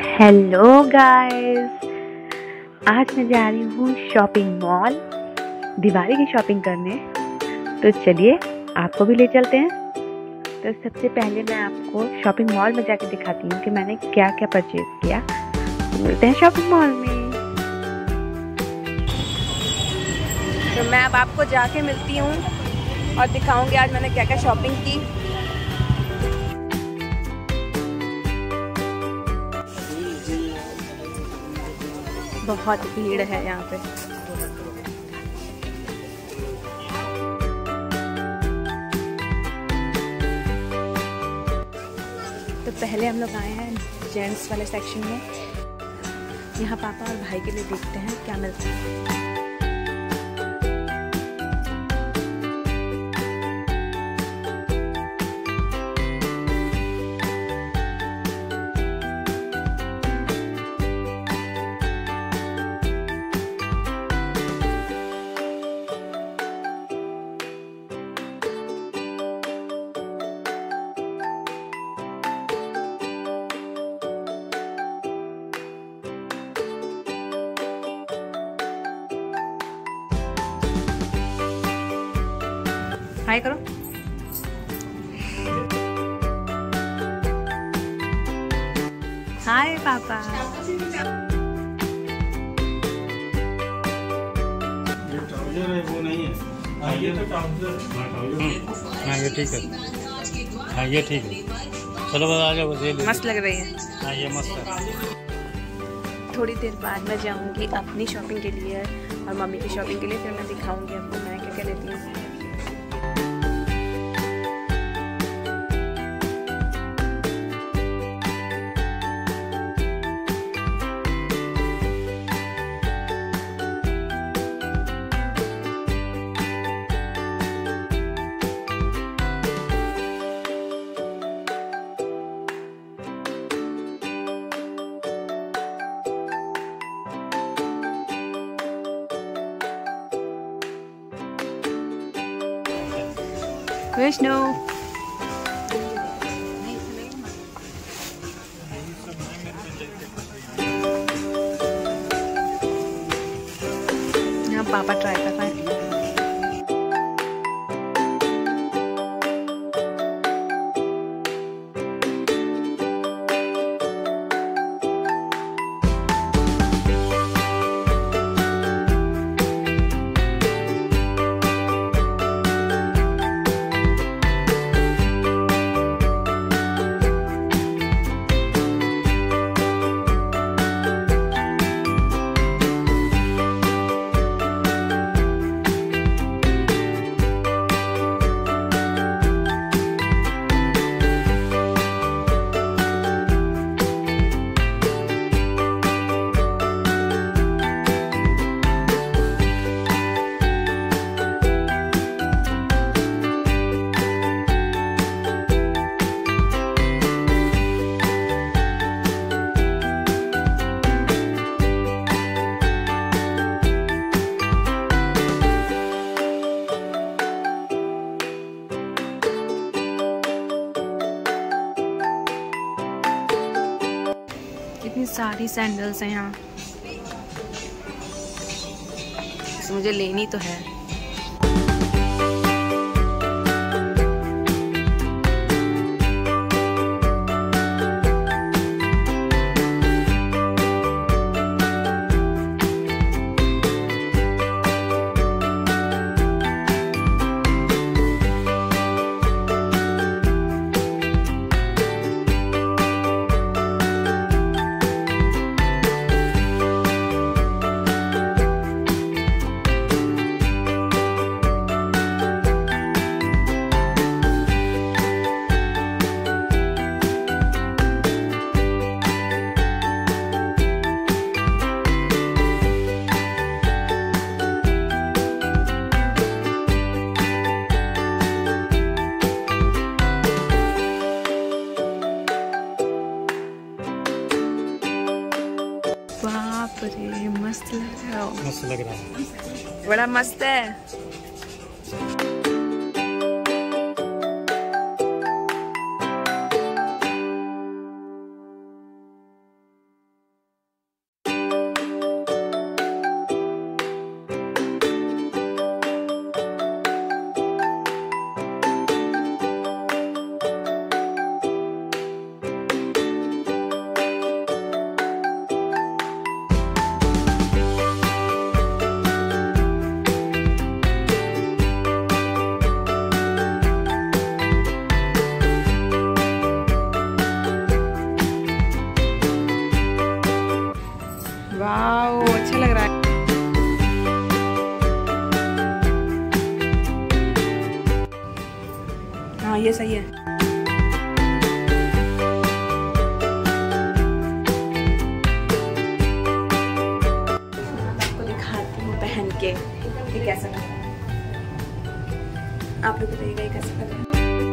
Hello guys आज मैं जा रही हूँ शॉपिंग मॉल दिवाली की शॉपिंग करने। तो चलिए, आपको भी ले चलते हैं। तो सबसे पहले मैं आपको शॉपिंग मॉल में जाकर दिखाती हूँ कि मैंने क्या क्या परचेज किया। तो मिलते हैं शॉपिंग मॉल में। तो मैं अब आपको जाके मिलती हूँ और दिखाऊँगी आज मैंने क्या क्या शॉपिंग की। बहुत भीड़ है यहाँ पे। तो पहले हम लोग आए हैं जेंट्स वाले सेक्शन में। यहाँ पापा और भाई के लिए देखते हैं क्या मिलता है। हाय करो। हाय पापा। ये ठीक है हाँ ये ठीक है चलो बस आ जाओ मस्त लग रही है। हाँ ये मस्त है थोड़ी देर बाद मैं जाऊँगी अपनी शॉपिंग के लिए और मम्मी की शॉपिंग के लिए, फिर मैं दिखाऊँगी आपको मैं क्या क्या लेती हूँ। विष्णु यहाँ पापा ट्राई कर रहे हैं। सारी सैंडल्स हैं यहाँ। तो मुझे लेनी तो है। बाप रे मस्त लग रहा है मस्त लग रहा है बड़ा मस्त है ये सही है। आपको दिखाती हूँ पहन के ये कैसा है आप लोग बताइएगा ये कैसा लग रहा है?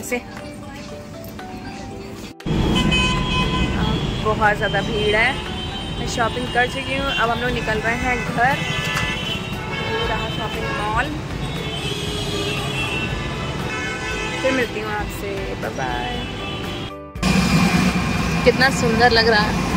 ऐसे बहुत ज़्यादा भीड़ है। मैं शॉपिंग कर चुकी हूँ। अब हम लोग निकल रहे हैं घर। रहा शॉपिंग मॉल फिर मिलती हूँ आपसे। बाय बाय कितना सुंदर लग रहा है।